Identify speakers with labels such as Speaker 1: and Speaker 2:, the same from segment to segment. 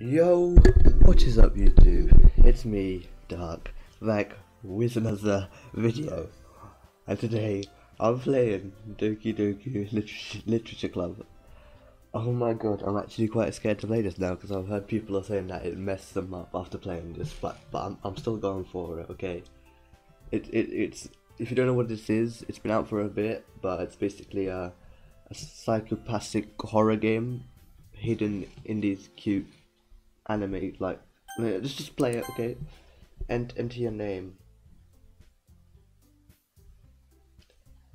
Speaker 1: Yo, what is up YouTube? It's me, Dark, back with another video. And today, I'm playing Doki Doki Literature, Literature Club. Oh my god, I'm actually quite scared to play this now because I've heard people are saying that it messed them up after playing this, but, but I'm, I'm still going for it, okay? It, it, it's, if you don't know what this is, it's been out for a bit, but it's basically a, a psychopathic horror game hidden in these cute anime like just just play it okay? And enter your name.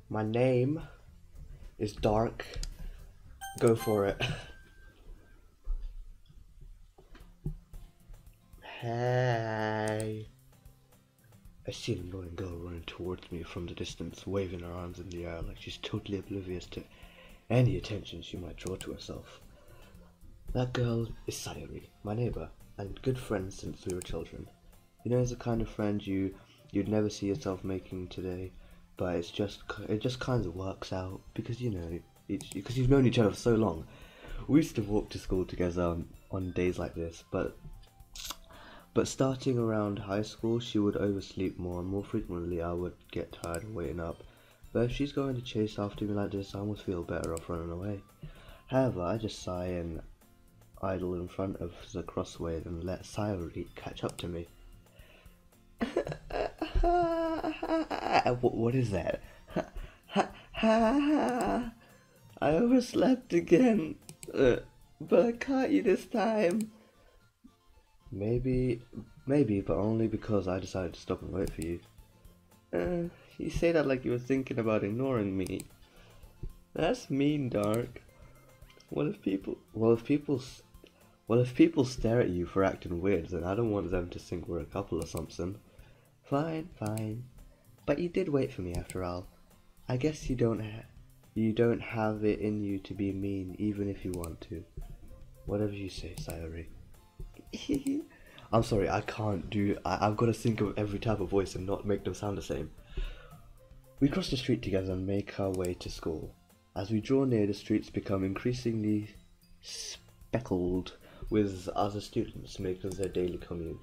Speaker 1: My name is dark. Go for it. Hey. I see an annoying girl running towards me from the distance, waving her arms in the air like she's totally oblivious to any attention she might draw to herself. That girl is Sayori, my neighbor, and good friend since we were children. You know, as the kind of friend you you'd never see yourself making today, but it's just it just kind of works out because you know because you've known each other for so long. We used to walk to school together on, on days like this, but but starting around high school, she would oversleep more, and more frequently I would get tired of waiting up. But if she's going to chase after me like this, I almost feel better off running away. However, I just sigh and idle in front of the crossway and let Sayori catch up to me. what, what is that? I overslept again, uh, but I caught you this time. Maybe, maybe, but only because I decided to stop and wait for you. Uh, you say that like you were thinking about ignoring me. That's mean, Dark. What if people? Well, if people well, if people stare at you for acting weird, then I don't want them to think we're a couple or something. Fine, fine. But you did wait for me after all. I guess you don't ha you don't have it in you to be mean even if you want to. Whatever you say, Sayori. I'm sorry, I can't do I I've got to think of every type of voice and not make them sound the same. We cross the street together and make our way to school. As we draw near, the streets become increasingly speckled with other students making their daily commute.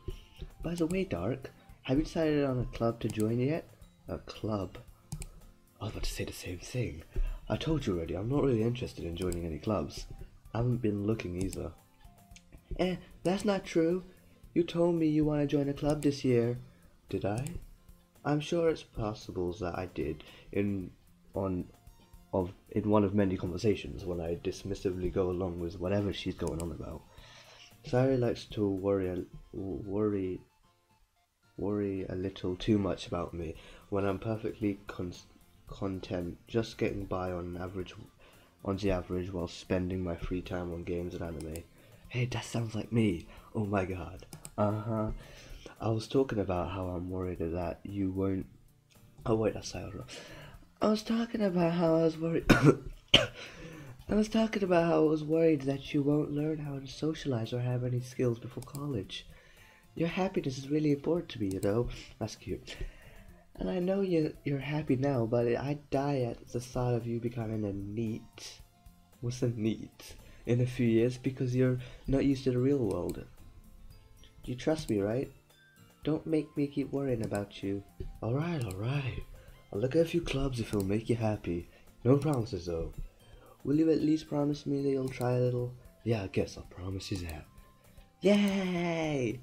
Speaker 1: By the way, Dark, have you decided on a club to join yet? A club? I was about to say the same thing. I told you already, I'm not really interested in joining any clubs. I haven't been looking either. Eh, that's not true. You told me you want to join a club this year. Did I? I'm sure it's possible that I did in on of in one of many conversations when I dismissively go along with whatever she's going on about. Sayori likes to worry, worry, worry a little too much about me when I'm perfectly con content just getting by on average, on the average, while spending my free time on games and anime. Hey, that sounds like me. Oh my god. Uh huh. I was talking about how I'm worried that you won't. Oh wait, that's Sayori. I was talking about how I was worried. I was talking about how I was worried that you won't learn how to socialize or have any skills before college. Your happiness is really important to me, you know. That's cute. And I know you you're happy now, but I die at the thought of you becoming a NEET. What's a NEET? In a few years because you're not used to the real world. You trust me, right? Don't make me keep worrying about you. Alright, alright. I'll look at a few clubs if it'll make you happy. No promises though. Will you at least promise me that you'll try a little? Yeah, I guess I'll promise you that. Yay!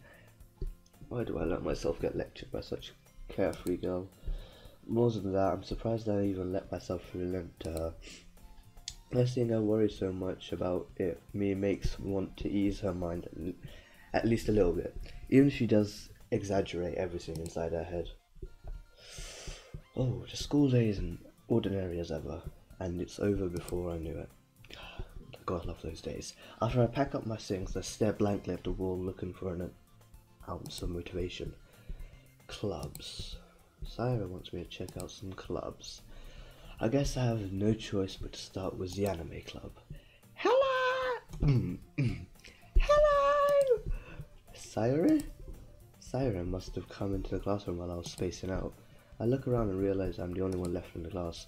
Speaker 1: Why do I let myself get lectured by such a carefree girl? More than that, I'm surprised I even let myself relent to her. I seeing her worry so much about it me makes want to ease her mind at least a little bit, even if she does exaggerate everything inside her head. Oh, the school day isn't ordinary as ever and it's over before I knew it. God, I love those days. After I pack up my things, I stare blankly at the wall looking for an ounce of motivation. Clubs. Sayori wants me to check out some clubs. I guess I have no choice but to start with the anime club. Hello! Hello! Sayori? Sayori must have come into the classroom while I was spacing out. I look around and realize I'm the only one left in the class.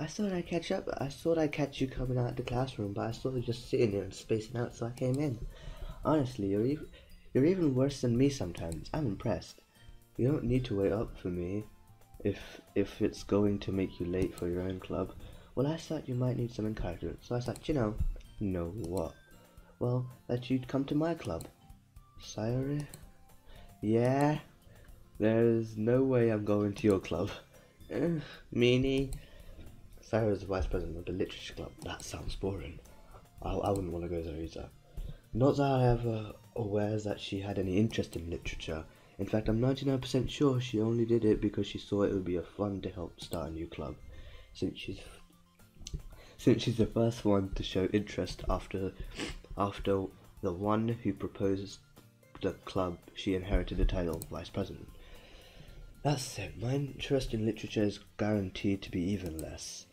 Speaker 1: I thought I'd catch up. I thought I'd catch you coming out of the classroom, but I saw you just sitting there and spacing out, so I came in. Honestly, you're even, you're even worse than me sometimes. I'm impressed. You don't need to wait up for me if if it's going to make you late for your own club. Well, I thought you might need some encouragement, so I thought, you know, know what? Well, that you'd come to my club. Sayori? Yeah? There's no way I'm going to your club. Eh, meanie? is the vice president of the literature club. That sounds boring. I, I wouldn't want to go there either. Not that I ever aware that she had any interest in literature. In fact, I'm 99% sure she only did it because she thought it would be a fun to help start a new club. Since she's since she's the first one to show interest after after the one who proposed the club, she inherited the title vice president. That's it. My interest in literature is guaranteed to be even less.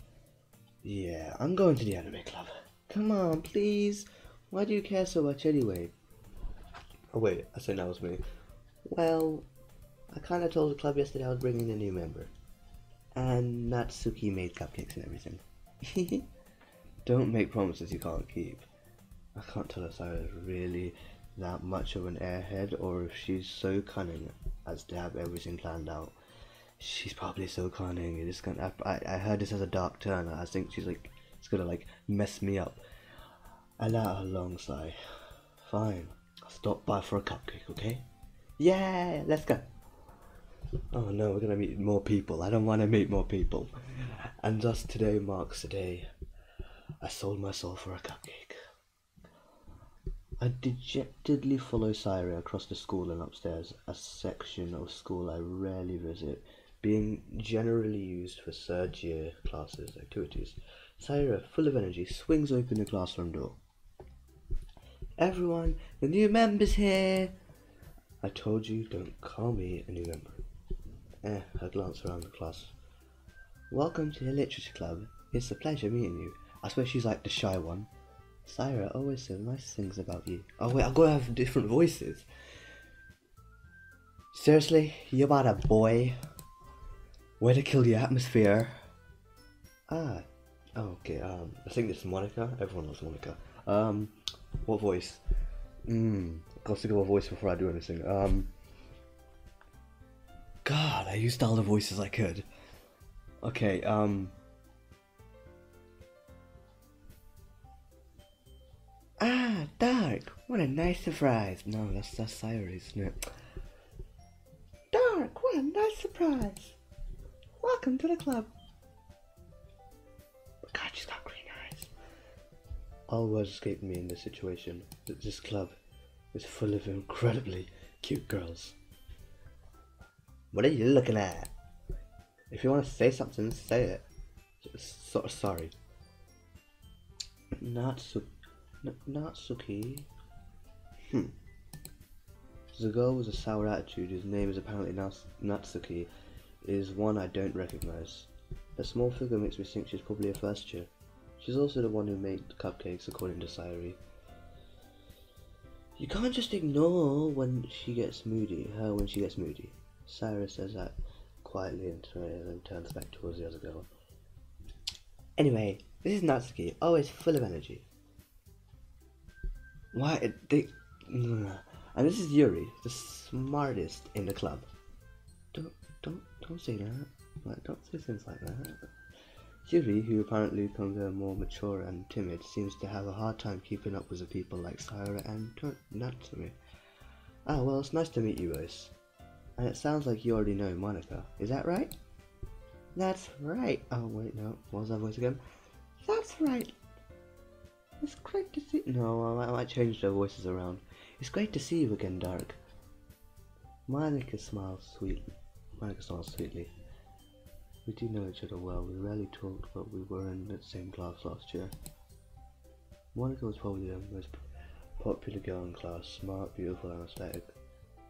Speaker 1: Yeah, I'm going to the anime club. Come on, please. Why do you care so much anyway? Oh wait, I said that was me. Well, I kind of told the club yesterday I was bringing a new member. And Natsuki made cupcakes and everything. Don't make promises you can't keep. I can't tell if I was really that much of an airhead or if she's so cunning as to have everything planned out. She's probably so cunning. It's gonna. I, I heard this has a dark turn. I think she's like, it's gonna like mess me up. I let a long sigh. Fine. I'll stop by for a cupcake, okay? Yeah, let's go. Oh no, we're gonna meet more people. I don't want to meet more people. And thus today marks the day I sold my soul for a cupcake. I dejectedly follow Sayori across the school and upstairs, a section of school I rarely visit, being generally used for third year classes activities. Sayori, full of energy, swings open the classroom door. Everyone, the new member's here! I told you, don't call me a new member. Eh, I glance around the class. Welcome to the literature club. It's a pleasure meeting you. I swear she's like the shy one. Sayori always says nice things about you. Oh wait, I've got to have different voices. Seriously, You're about a boy? Way to kill the atmosphere. Ah, oh, okay. Um, I think it's Monika. Everyone loves Monika. Um, what voice? Hmm. Got to of a voice before I do anything. Um. God, I used all the voices I could. Okay. Um. Ah, Dark! What a nice surprise! No, that's that's Cyrus, isn't it? Dark! What a nice surprise! Welcome to the club. God, she's got green eyes. All words escaped me in this situation. That this club is full of incredibly cute girls. What are you looking at? If you want to say something, say it. So, sorry. So N Natsuki? Hmm. The girl with a sour attitude, whose name is apparently Nats Natsuki, is one I don't recognize. Her small figure makes me think she's probably a first year. She's also the one who made cupcakes, according to Sayori. You can't just ignore when she gets moody, her when she gets moody. Sayori says that quietly and then turns back towards the other girl. Anyway, this is Natsuki, always full of energy. Why they? And this is Yuri, the smartest in the club. Don't don't say that. Like, don't say things like that. Yuri, who apparently becomes more mature and timid, seems to have a hard time keeping up with the people like Sayori and Natsuki. Ah, well, it's nice to meet you both. And it sounds like you already know Monika. Is that right? That's right. Oh, wait, no. What was that voice again? That's right. It's great to see. No, I might change their voices around. It's great to see you again, Dark. Monika smiles sweetly. Monika smiles sweetly. We do know each other well. We rarely talked, but we were in the same class last year. Monika was probably the most popular girl in class. Smart, beautiful, and aesthetic.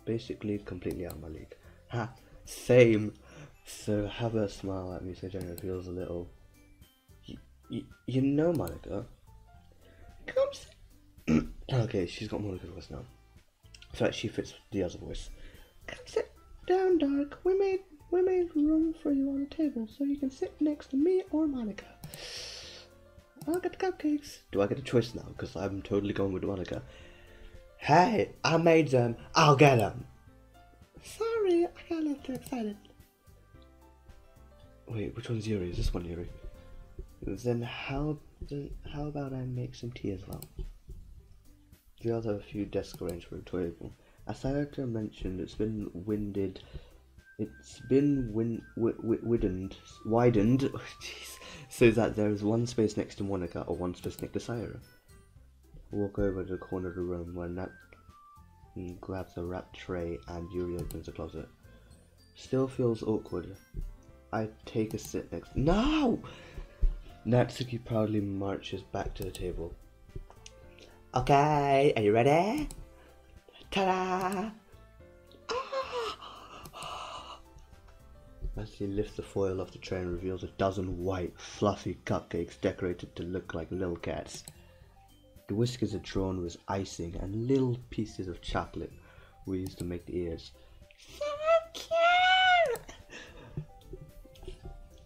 Speaker 1: Basically, completely out of my league. Ha! Same! So have her smile at me so Jenna feels a little. Y you know, Monika, Come sit! okay, she's got Monika's voice now. So she fits the other voice. Come sit down, Dark. We made we made room for you on the table so you can sit next to me or Monika. I'll get the cupcakes. Do I get a choice now? Because I'm totally going with Monika. Hey, I made them. I'll get them. Sorry, I got a little too excited. Wait, which one's Yuri? Is this one Yuri? Then how then how about I make some tea as well? We also have a few desks arranged for a table. As I to mentioned, it's been winded. It's been win, wi wi widened, widened, oh, so that there is one space next to Monika or one space next to Sayori. Walk over to the corner of the room where Nat mm, grabs a wrapped tray and Yuri opens the closet. Still feels awkward. I take a sit next. No! Natsuki proudly marches back to the table. Okay, are you ready? Ta-da! As he lifts the foil off the tray and reveals a dozen white, fluffy cupcakes decorated to look like little cats. The whiskers are drawn with icing and little pieces of chocolate we used to make the ears. So cute!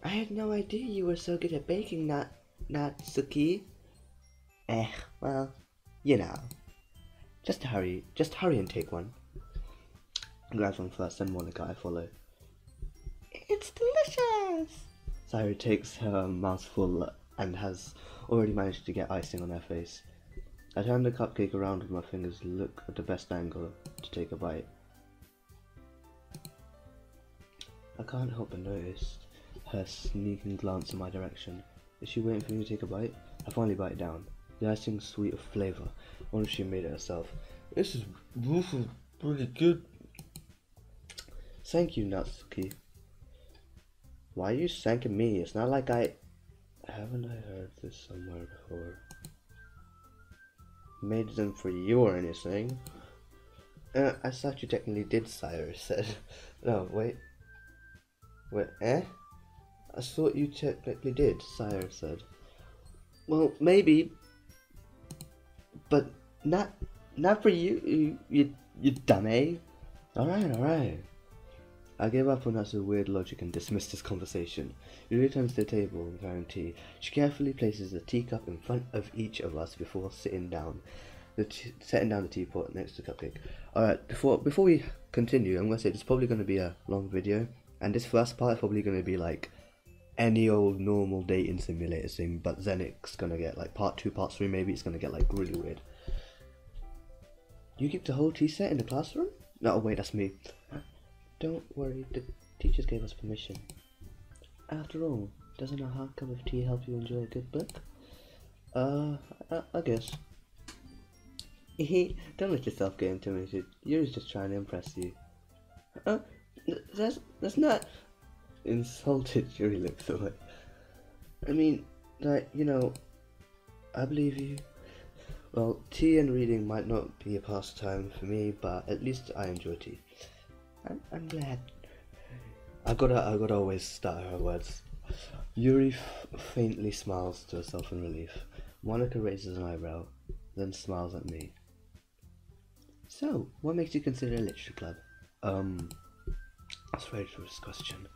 Speaker 1: I had no idea you were so good at baking, Nat Natsuki. Eh, well, you know. Just hurry, just hurry and take one. Grabs one first, then Monika, I follow. It's delicious! Sayori takes her mouthful and has already managed to get icing on her face. I turn the cupcake around with my fingers to look at the best angle to take a bite. I can't help but notice her sneaking glance in my direction. Is she waiting for me to take a bite? I finally bite down. The icing's sweet wonder if she made it herself. This is really, really good. Thank you, Natsuki. Why are you thanking me? It's not like I... Haven't I heard this somewhere before? made them for you or anything. Uh, I thought you technically did, Cyrus said. no, wait. Wait, eh? I thought you technically did, Cyrus said. Well, maybe, but not not for you, you, you, dummy. Alright, alright. I gave up on that weird logic and dismissed this conversation. She returns to the table and tea. She carefully places a teacup in front of each of us before sitting down. The setting down the teapot next to the cupcake. Alright, before before we continue, I'm gonna say it's probably gonna be a long video, and this first part is probably gonna be like any old normal dating simulator thing, but then it's gonna get like part two, part three, maybe it's gonna get like really weird. You keep the whole tea set in the classroom? No, wait, that's me. Don't worry, the teachers gave us permission. After all, doesn't a hot cup of tea help you enjoy a good book? Uh, I, I guess. Don't let yourself get intimidated. You're just trying to impress you. Uh, that's that's not insulted. Yuri looks away. I mean, like you know, I believe you. Well, tea and reading might not be a pastime for me, but at least I enjoy tea. I'm, I'm glad. I gotta, I gotta always start her words. Yuri faintly smiles to herself in relief. Monika raises an eyebrow, then smiles at me. So, what makes you consider a literature club? Um, that's a this question.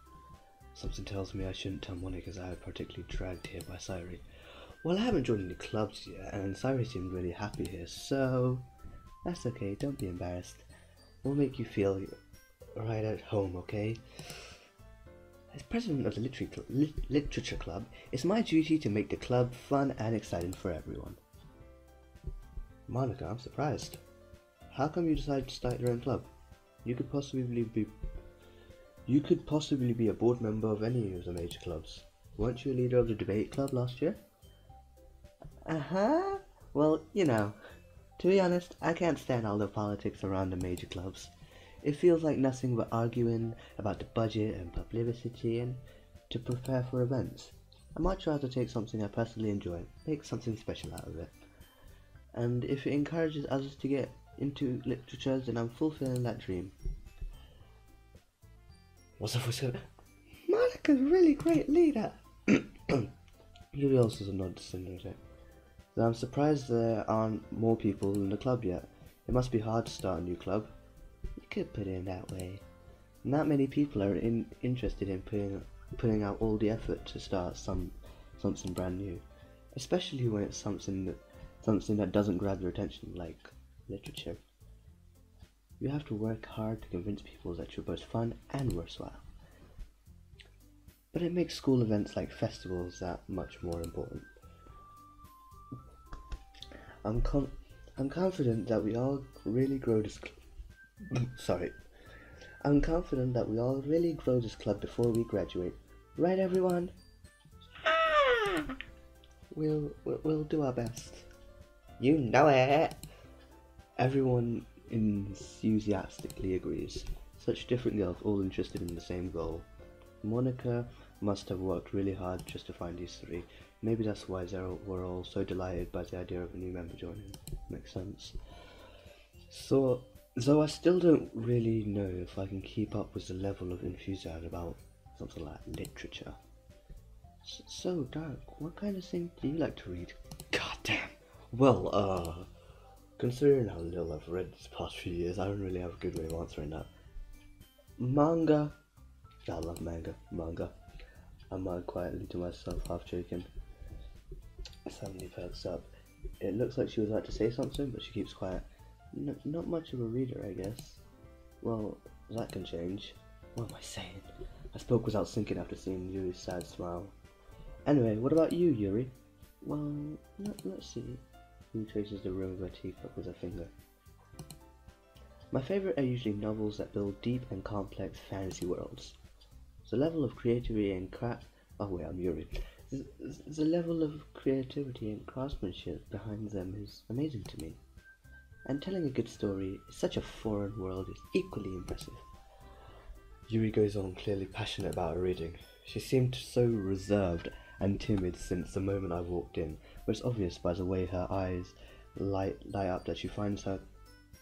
Speaker 1: Something tells me I shouldn't tell Monika as I am particularly dragged here by Sayori. Well, I haven't joined any clubs yet, and Sayori seemed really happy here, so that's okay, don't be embarrassed. We'll make you feel right at home, okay? As president of the literature club, it's my duty to make the club fun and exciting for everyone. Monika, I'm surprised. How come you decided to start your own club? You could possibly be you could possibly be a board member of any of the major clubs. Weren't you a leader of the debate club last year? Uh-huh. Well, you know, to be honest, I can't stand all the politics around the major clubs. It feels like nothing but arguing about the budget and publicity and to prepare for events. I'd much rather take something I personally enjoy, make something special out of it. And if it encourages others to get into literature, then I'm fulfilling that dream. What's the voice Monika's a really great leader. Who else is a nod to I'm surprised there aren't more people in the club yet. It must be hard to start a new club. You could put it in that way. Not many people are in, interested in putting putting out all the effort to start some something brand new, especially when it's something that something that doesn't grab their attention, like literature. You have to work hard to convince people that you're both fun and worthwhile. But it makes school events like festivals that much more important. I'm com- I'm confident that we all really grow this. Cl- Sorry. I'm confident that we all really grow this club before we graduate. Right, everyone? We'll, we'll, we'll do our best. You know it! Everyone enthusiastically agrees. Such different girls, all interested in the same goal. Monica must have worked really hard just to find these three. Maybe that's why they were all so delighted by the idea of a new member joining. Makes sense. So, though I still don't really know if I can keep up with the level of enthusiasm about something like literature. So, Dark, what kind of thing do you like to read? God damn. Well, uh, considering how little I've read these past few years, I don't really have a good way of answering that. Manga. I love manga. Manga. I might quietly to myself, half joking. Suddenly perks up. It looks like she was about to say something, but she keeps quiet. N- not much of a reader, I guess. Well, that can change. What am I saying? I spoke without thinking after seeing Yuri's sad smile. Anyway, what about you, Yuri? Well, let, let's see. He traces the rim of her teacup with her finger. My favorite are usually novels that build deep and complex fantasy worlds. The level of creativity and craft. Oh wait, I'm Yuri. The, the level of creativity and craftsmanship behind them is amazing to me. And telling a good story in such a foreign world is equally impressive. Yuri goes on, clearly passionate about her reading. She seemed so reserved and timid since the moment I walked in, but it's obvious by the way her eyes light, light up that she finds her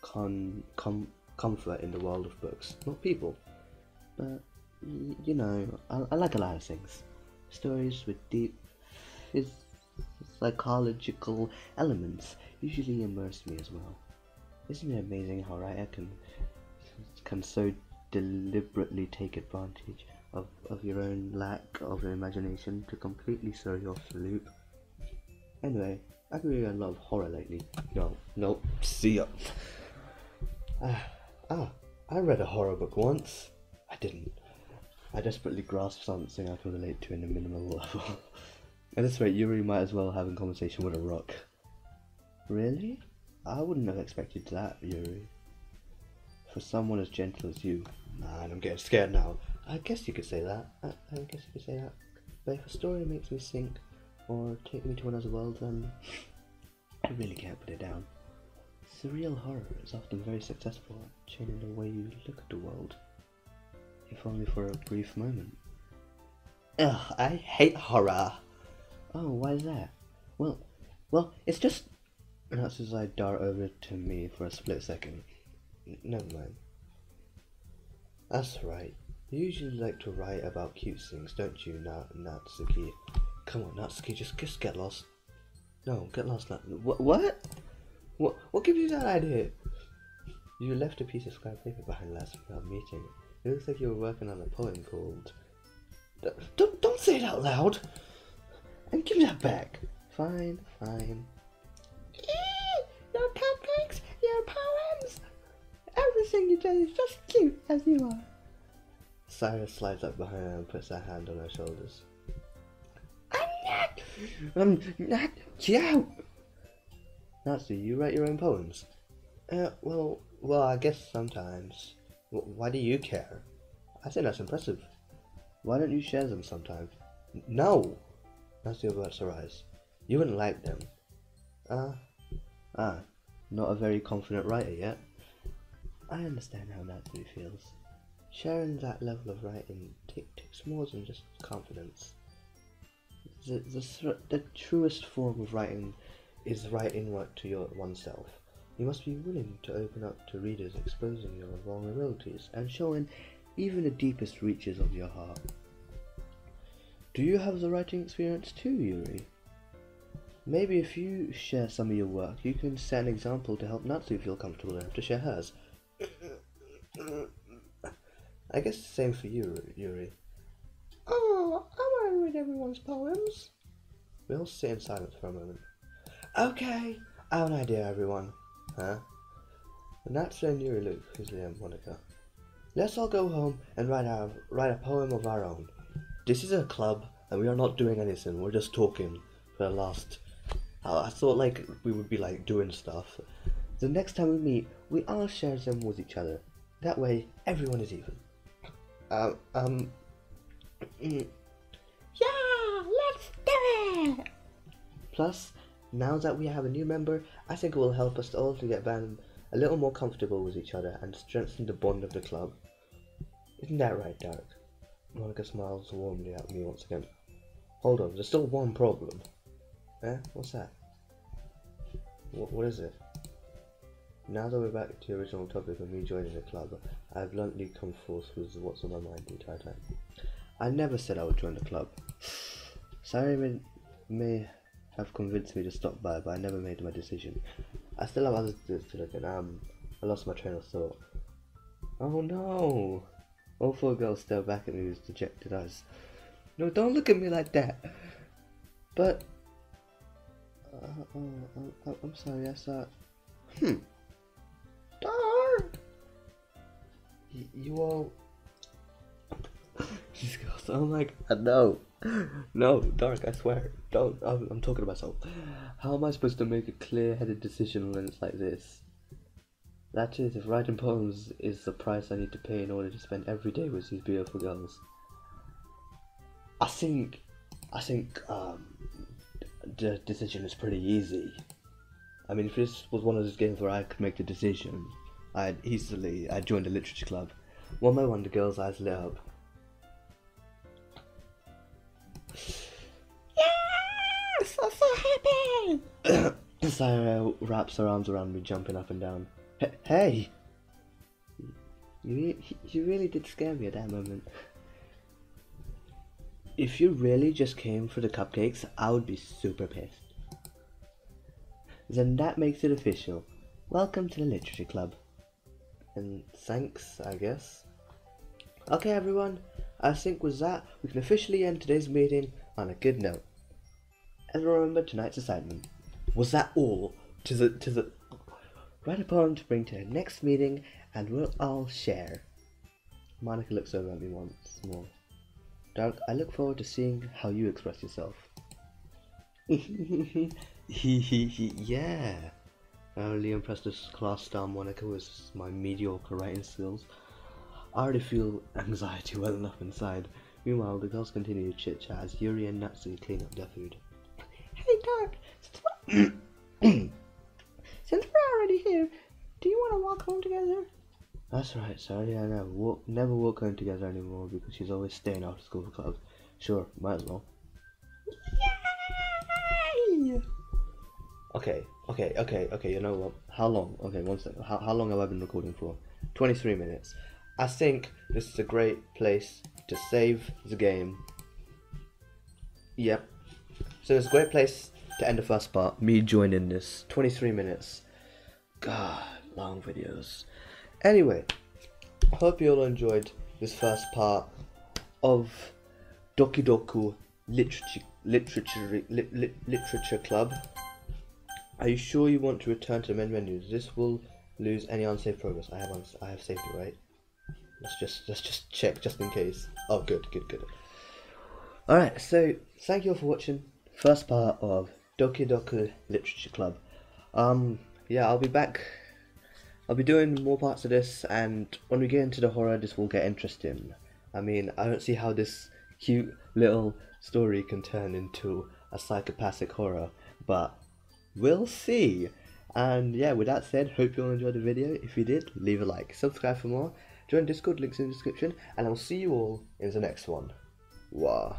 Speaker 1: con, com, comfort in the world of books, not people. But, you know, I, I like a lot of things. Stories with deep psychological elements usually immerse me as well. Isn't it amazing how a writer can can so deliberately take advantage of, of your own lack of imagination to completely throw you off the loop? Anyway, I've been reading a lot of horror lately. No, no, see ya. Ah, ah, I read a horror book once. I didn't. I desperately grasped something I could relate to in a minimal level. At this rate, Yuri might as well have a conversation with a rock. Really? I wouldn't have expected that, Yuri. For someone as gentle as you. Man, I'm getting scared now. I guess you could say that. I, I guess you could say that. But if a story makes me think or take me to another world, then I really can't put it down. Surreal horror is often very successful at changing the way you look at the world, if only for a brief moment. Ugh, I hate horror. Oh, why is that? Well, well, it's just. That's as I dart over to me for a split second. N- Never mind. That's right. You usually like to write about cute things, don't you, Na- Natsuki? Come on, Natsuki, just, just get lost. No, get lost, Nat. What? What? What? Gives you that idea? You left a piece of scrap paper behind last meeting. It looks like you were working on a poem called. Don't don't say it out loud. And give me that back. Fine, fine. Your cupcakes, your poems, everything you do is just cute as you are. Cyrus slides up behind her and puts her hand on her shoulders. Not. I'm not cute. Natsu, you write your own poems? Uh, well, well, I guess sometimes. W- why do you care? I think that's impressive. Why don't you share them sometime? No! Natsu averts her eyes. You wouldn't like them. Ah. ah, not a very confident writer yet. I understand how Natsu feels. Sharing that level of writing takes more than just confidence. The, the, the truest form of writing is writing what to your oneself. You must be willing to open up to readers, exposing your vulnerabilities and showing even the deepest reaches of your heart. Do you have the writing experience too, Yuri? Maybe if you share some of your work, you can set an example to help Natsu feel comfortable enough to share hers. I guess the same for you, Yuri. Oh, read everyone's poems. We'll sit in silence for a moment. Okay, I have an idea, everyone. Huh? And that's you Luke, who's Liam, Monika. Let's all go home and write our write a poem of our own. This is a club, and we are not doing anything. We're just talking for the last. I thought like we would be like doing stuff. The next time we meet, we all share them with each other. That way, everyone is even. Um, um. Plus, now that we have a new member, I think it will help us all to get Van a little more comfortable with each other and strengthen the bond of the club. Isn't that right, Dark? Monika smiles warmly at me once again. Hold on, there's still one problem. Eh? What's that? What, what is it? Now that we're back to the original topic of me joining the club, I have bluntly come forth with what's on my mind the entire time. I never said I would join the club. Sorry may, have convinced me to stop by, but I never made my decision. I still have others to look at. Um, I lost my train of thought. Oh no! All four girls stare back at me with dejected eyes. No, don't look at me like that. But, uh, uh, uh, I'm sorry. I saw. Hmm.
Speaker 2: Dark!
Speaker 1: Y- you all. These girls. I'm like, uh, no, no, dark. I swear. Don't. I'm, I'm talking to myself. How am I supposed to make a clear-headed decision when it's like this? That is, if writing poems is the price I need to pay in order to spend every day with these beautiful girls. I think, I think, um, the decision is pretty easy. I mean, if this was one of those games where I could make the decision, I'd easily, I'd join the literature club. One by one, the girls' eyes lit up.
Speaker 2: I'm so happy!
Speaker 1: Sarah uh, wraps her arms around me, jumping up and down. H- hey! You, re- you really did scare me at that moment. If you really just came for the cupcakes, I would be super pissed. Then that makes it official. Welcome to the Literature Club. And thanks, I guess. Okay, everyone, I think with that, we can officially end today's meeting on a good note. And remember tonight's assignment. Was that all? To the to the write a poem to bring to the next meeting, and we'll all share. Monika looks over at me once more. Dark, I look forward to seeing how you express yourself. Yeah. I only impressed this class star Monika with my mediocre writing skills. I already feel anxiety well enough inside. Meanwhile, the girls continue to chit chat as Yuri and Natsu clean up their food.
Speaker 2: Hey, Dark, since we're, since we're already here, do you want to walk home together?
Speaker 1: That's right, sorry, I never walk, never walk home together anymore because she's always staying after school for club. Sure, might as well.
Speaker 2: Yay!
Speaker 1: Okay, okay, okay, okay, you know what? How long? Okay, one second. How, how long have I been recording for? 23 minutes. I think this is a great place to save the game. Yep. So it's a great place to end the first part. Me joining this. 23 minutes. God, long videos. Anyway, I hope you all enjoyed this first part of Doki Doku Literature Literature lit, lit, Literature Club. Are you sure you want to return to the main menu? This will lose any unsaved progress. I have uns- I have saved it, right? Let's just let's just check just in case. Oh, good, good, good. All right, so thank you all for watching. First part of Doki Doku Literature Club. Um, yeah, I'll be back. I'll be doing more parts of this, and when we get into the horror, this will get interesting. I mean, I don't see how this cute little story can turn into a psychopathic horror, but we'll see. And yeah, with that said, hope you all enjoyed the video. If you did, leave a like, subscribe for more, join Discord, links in the description, and I'll see you all in the next one. Wow.